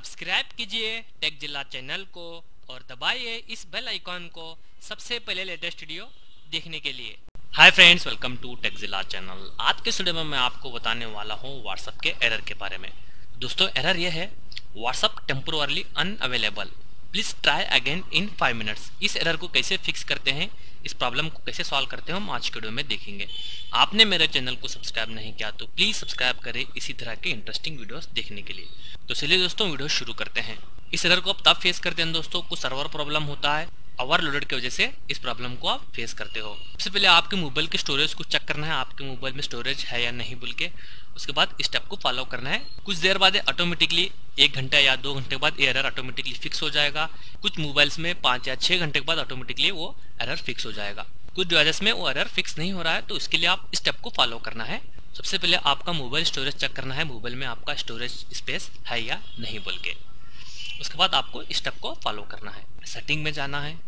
Subscribe कीजिए take जिला channel को और दबाइए इस बेल आइकॉन को सबसे पहले लेटेस्ट वीडियो देखने के लिए। Hi friends, welcome to tech जिला चैनल। आज के वीडियो में मैं आपको बताने वाला हूँ व्हाट्सएप के एरर के बारे में। दोस्तों, एरर यह है WhatsApp temporarily unavailable please try again in five minutes इस एरर को कैसे फिक्स करते हैं? इस प्रॉब्लम को कैसे सॉल्व करते हैं? हम आज के वीडियो में देखेंगे। आपने मेरे चैनल को सब्सक्राइब नहीं किया तो प्लीज़ सब्सक्राइब करें इसी तरह के इंटरेस्टिंग वीडियोस देखने के लिए। तो चलिए दोस्तों वीडियो शुरू करते हैं। इस एरर को आप तब फेस करते हैं दोस्तों, कुछ सर्वर प्रॉब्लम होता है। ओवरलोडेड की वजह से इस प्रॉब्लम को आप फेस करते हो। सबसे पहले आपके मोबाइल के स्टोरेज को चेक करना है, आपके मोबाइल में स्टोरेज है या नहीं बोल के। उसके बाद स्टेप को फॉलो करना है। कुछ देर बाद ऑटोमेटिकली एक घंटा या दो घंटे के बाद एरर ऑटोमेटिकली फिक्स हो जाएगा। कुछ मोबाइल्स में पाँच या छः घंटे के बाद ऑटोमेटिकली वो एरर फिक्स हो जाएगा। कुछ डिवाइसेस में वो एरर फिक्स नहीं हो रहा है तो इसके लिए आप स्टेप को फॉलो करना है। सबसे पहले आपका मोबाइल स्टोरेज चेक करना है मोबाइल में आपका स्टोरेज स्पेस है या नहीं बोल के। उसके बाद आपको स्टेप को फॉलो करना है। सेटिंग में जाना है।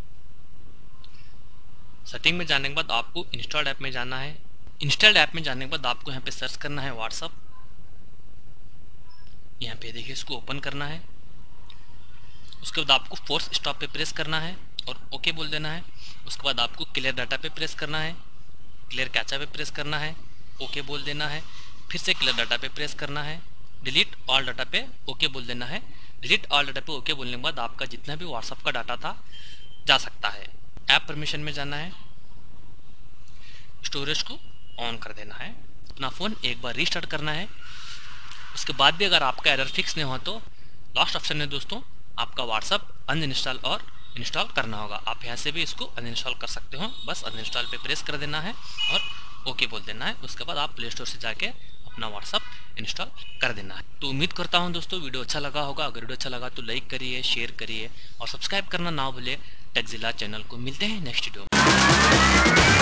सेटिंग में जाने के बाद आपको इंस्टॉल्ड ऐप में जाना है। इंस्टॉल्ड ऐप में जाने के बाद आपको यहाँ पे सर्च करना है व्हाट्सअप यहाँ पे देखिए इसको ओपन करना है। उसके बाद आपको फोर्स स्टॉप पे प्रेस करना है और ओके बोल देना है। उसके बाद आपको क्लियर डाटा पे प्रेस करना है। क्लियर कैचा पे प्रेस करना है। ओके बोल देना है। फिर से क्लियर डाटा पे प्रेस करना है। डिलीट ऑल डाटा पे ओके बोल देना है। डिलीट ऑल डाटा पे ओके बोलने के बाद आपका जितना भी व्हाट्सअप का डाटा था, जा सकता है। ऐप परमिशन में जाना है। स्टोरेज को ऑन कर देना है। अपना फ़ोन एक बार रीस्टार्ट करना है। उसके बाद भी अगर आपका एरर फिक्स नहीं हुआ तो लास्ट ऑप्शन है दोस्तों, आपका व्हाट्सअप अनइंस्टॉल और इंस्टॉल करना होगा। आप यहाँ से भी इसको अनइंस्टॉल कर सकते हो। बस अनइंस्टॉल पे प्रेस कर देना है और ओके बोल देना है। उसके बाद आप प्ले स्टोर से जाके अपना व्हाट्सअप इंस्टॉल कर देना है। तो उम्मीद करता हूँ दोस्तों, वीडियो अच्छा लगा होगा। अगर वीडियो अच्छा लगा तो लाइक करिए शेयर करिए और सब्सक्राइब करना ना भूले टेक्जिला चैनल को मिलते हैं नेक्स्ट वीडियो में।